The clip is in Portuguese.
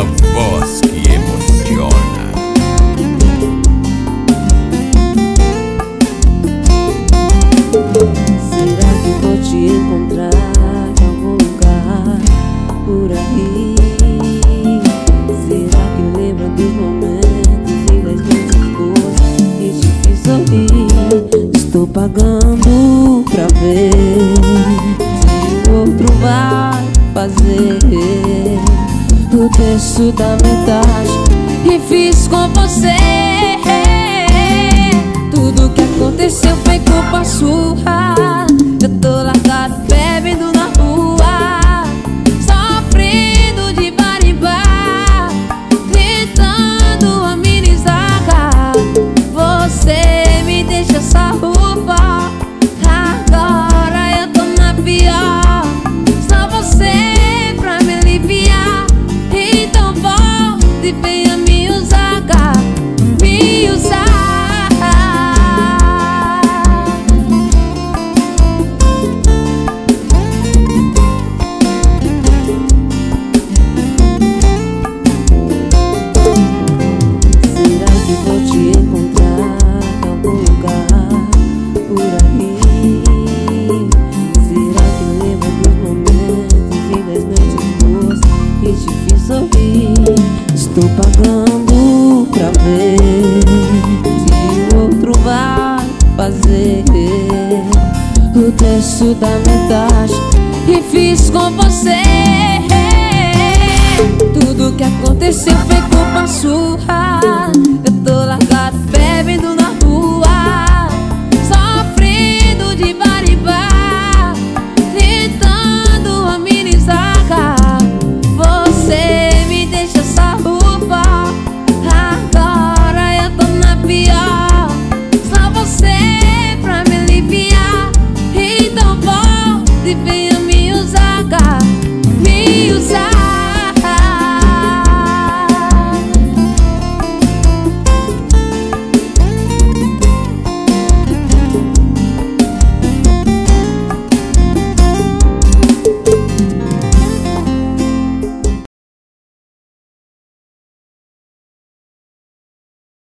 A voz que emociona. Será que vou te encontrar em algum lugar por aí? Será que lembra dos momentos e das minhas coisas e te fiz sorrir? Estou pagando. isso da metade e fiz com você. sorrir Estou pagando pra ver Se o outro vai fazer. O preço da metade que fiz com você. Tudo que aconteceu foi culpa sua. divina.